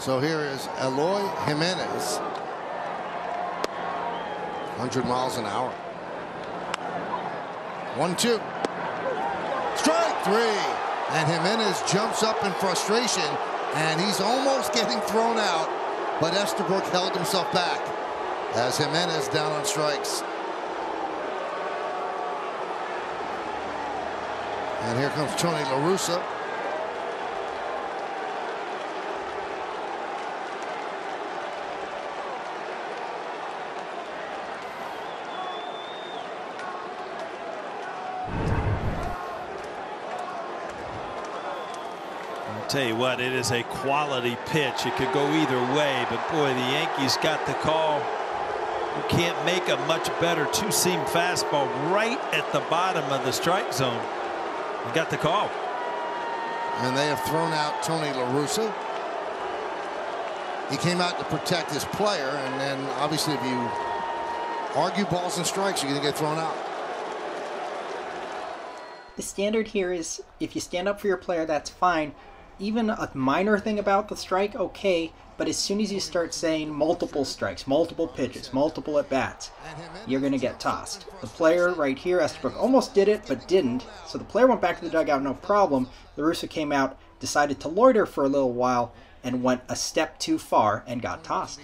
So here is Eloy Jimenez. 100 miles an hour. One, two. Strike three. And Jimenez jumps up in frustration, and he's almost getting thrown out, but Estabrook held himself back as Jimenez down on strikes. And here comes Tony La I'll tell you what, it is a quality pitch. It could go either way, but boy, the Yankees got the call. You can't make a much better two-seam fastball right at the bottom of the strike zone. You got the call. And they have thrown out Tony La Russa. He came out to protect his player, and then obviously if you argue balls and strikes, you're going to get thrown out. The standard here is if you stand up for your player, that's fine. Even a minor thing about the strike, okay, but as soon as you start saying multiple strikes, multiple pitches, multiple at bats, you're going to get tossed. The player right here, Estabrook, almost did it, but didn't. So the player went back to the dugout, no problem. La Russa came out, decided to loiter for a little while, and went a step too far and got tossed.